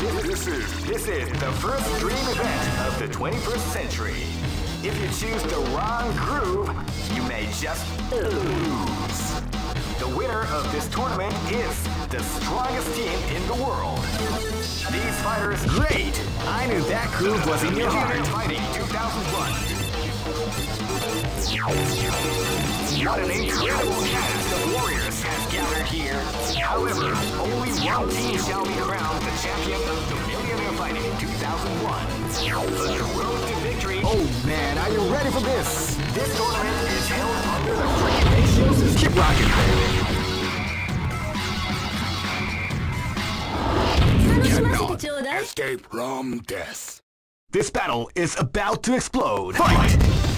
This is this is the first dream event of the 21st century. If you choose the wrong groove, you may just lose. The winner of this tournament is the strongest team in the world. These fighters, great! I knew that groove was in your heart. Fighting 2001. What an incredible cast of warriors has gathered here. However, only one team shall be crowned the champion of the Millionaire Fighting 2001. But the road to victory... Oh man, are you ready for this? This tournament is held under the free ratio system. Keep rocking, baby. Escape from death. This battle is about to explode. Fight! This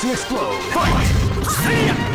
to explode. Fight! Shadow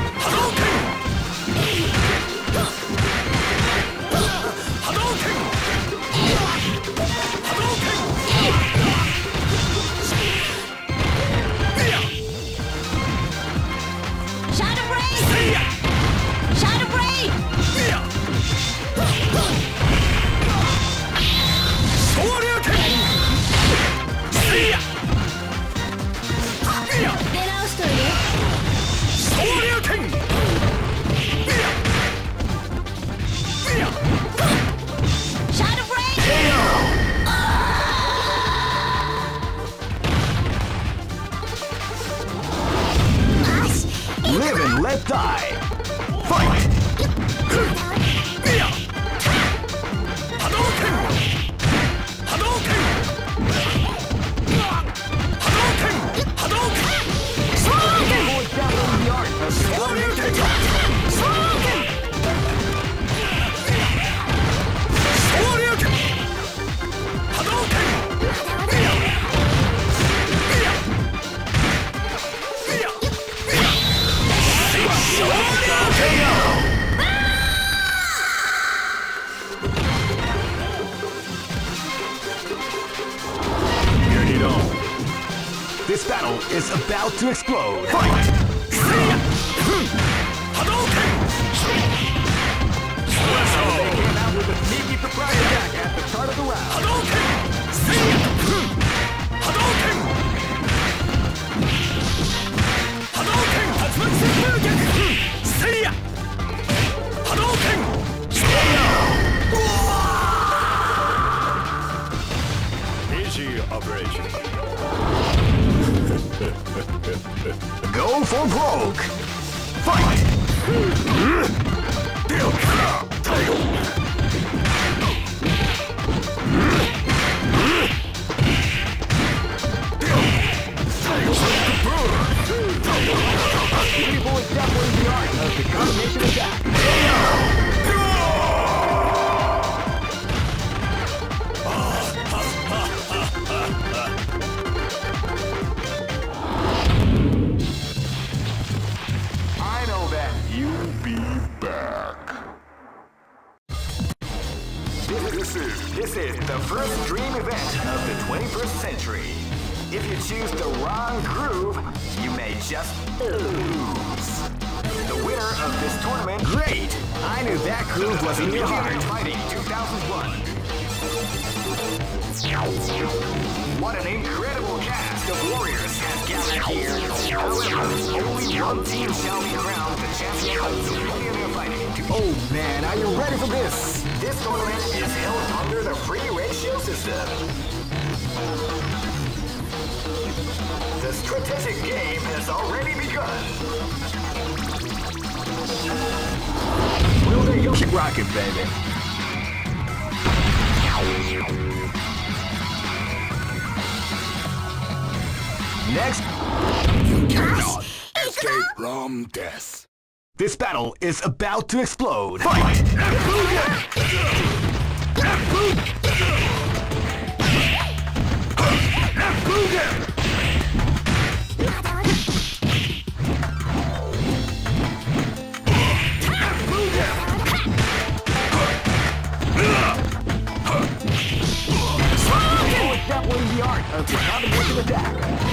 the round. Easy operation. Go for broke. Fight! Definitely the art of the combination attack. This is this is the first dream event of the 21st century. If you choose the wrong groove, you may just lose. The winner of this tournament, great! I knew that groove was in your heart. Fighting 2001. What an incredible cast of warriors has gathered here. However, only one team shall be crowned the champion of the Millionaire Fighting. Oh man, are you ready for this? This is held under the free ratio system. The strategic game has already begun. Keep rocking, baby. Next, you cannot escape from death this battle is about to explode. Fight! That the art of combination attack.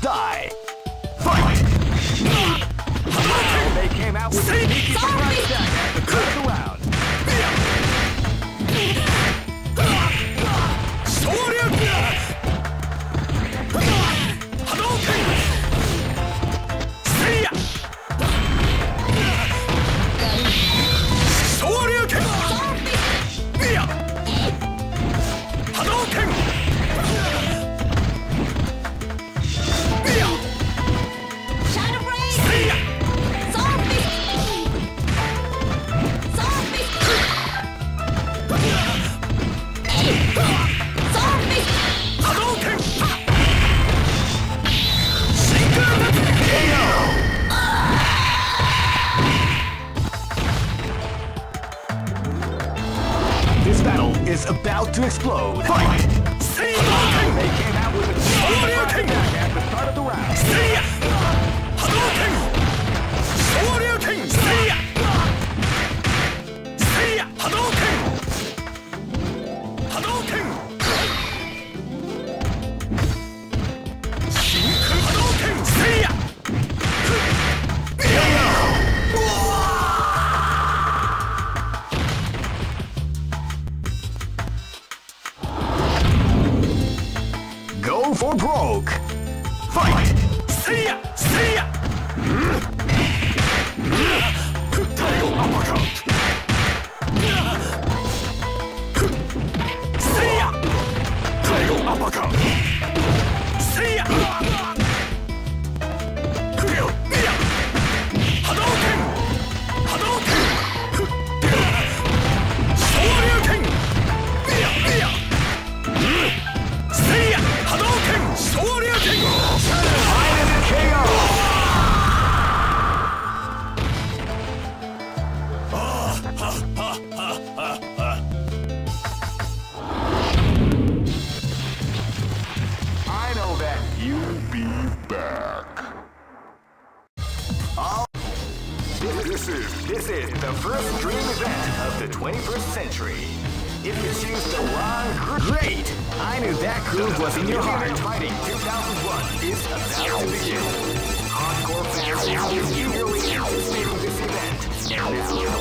Die.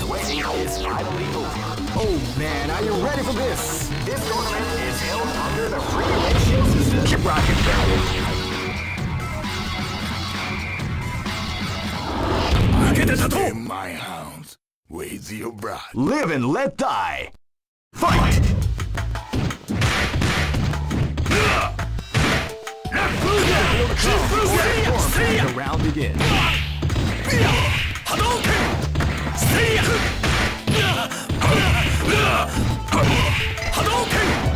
Waiting is finally over. Oh man, are you ready for this? This tournament is held under the free ratio system. Keep rocking, In my hounds, your bride. Live and let die. Fight! The round begins. せい波動拳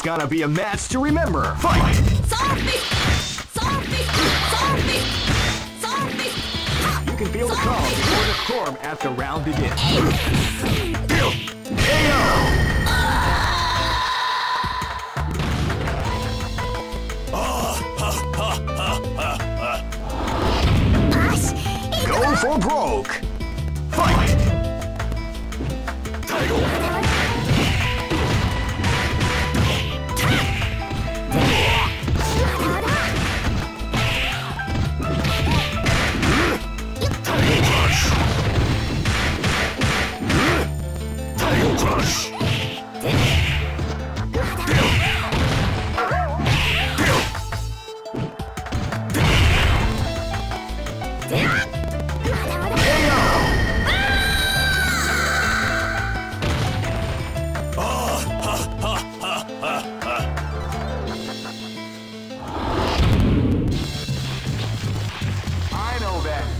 is gonna be a match to remember. Fight! Zombie! Zombie! Zombie! Zombie! You can feel the before the storm the round begins. Go for broke!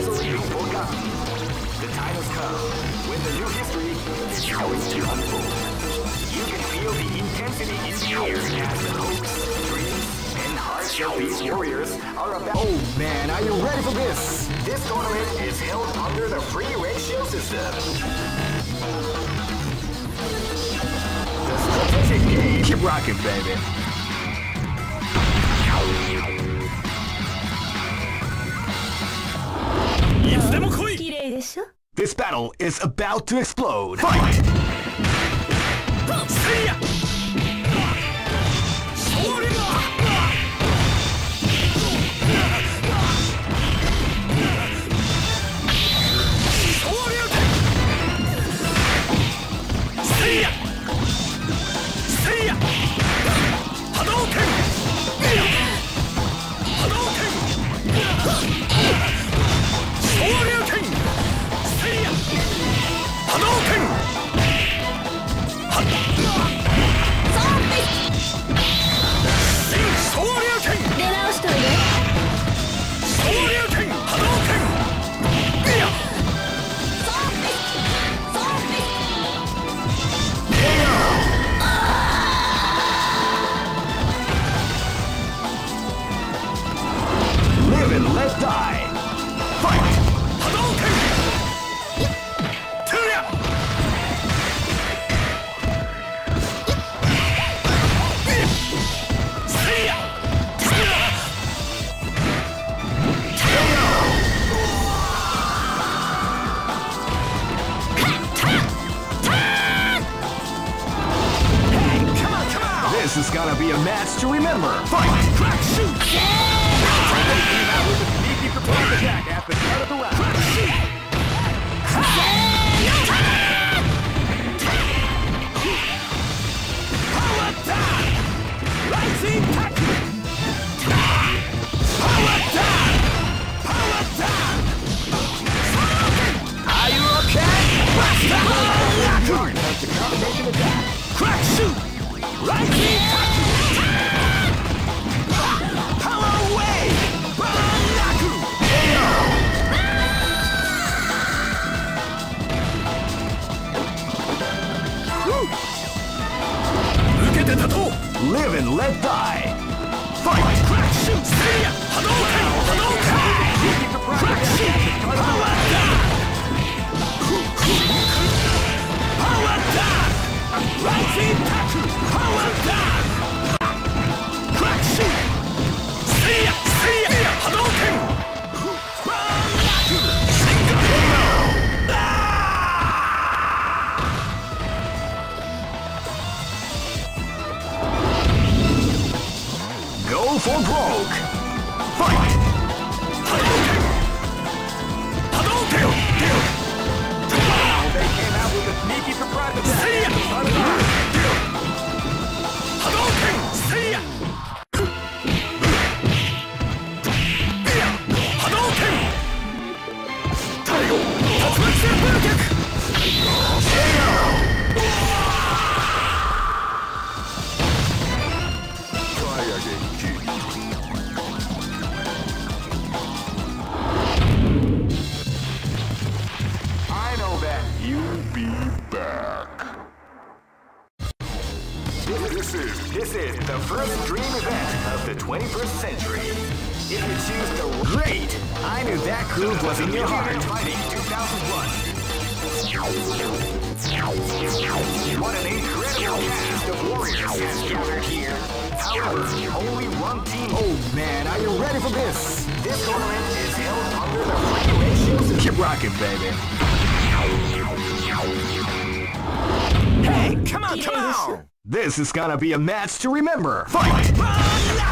The time has come new history to unfold. You can feel the intensity. Oh man, are you ready for this? This tournament is held under the free ratio system. Keep rocking, baby. This battle is about to explode. Fight! せい match to remember. Fight! Crack, shoot! Out with a sneaky surprise attack at the start of the round. Crack, shoot! Power! Power! Are you okay? Crack, shoot! Rising! Live and let die. Fight! Crack, shoot, see ya! Crack, shoot! Power dash. Power! Rising Tackle! Power dash. 21st century. If you choose the great, I knew that groove was in your heart. Fighting 2001. What an incredible cast of warriors has gathered here. However, only one team. Oh man, are you ready for this? This tournament is held under the regulations. Keep rocking, baby. Hey, come on, come on! This is gonna be a match to remember. Fight! Fight.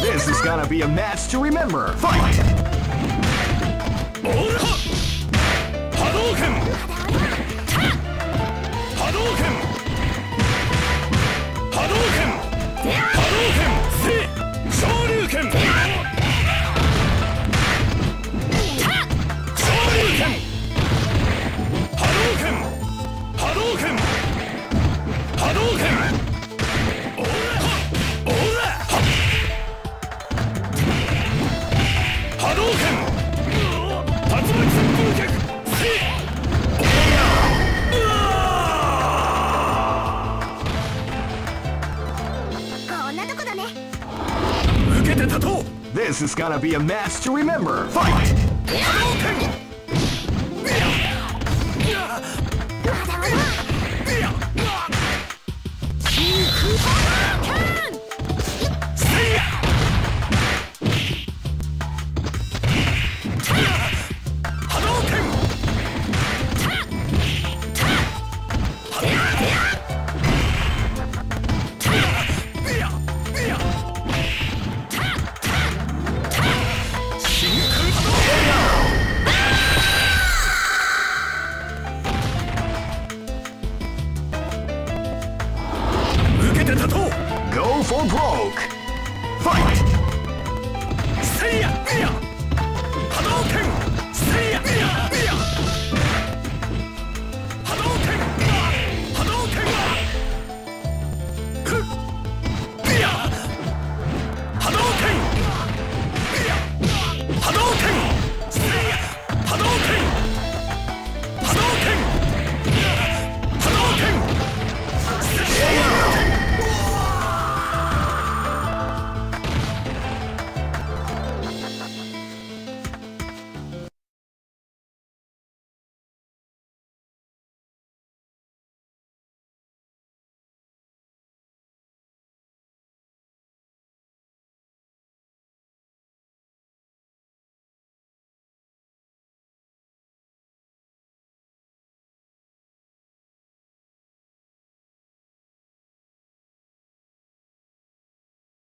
This is gonna be a match to remember. Fight! Hadouken! Hadouken! Hadouken! gonna be a mess to remember. Fight!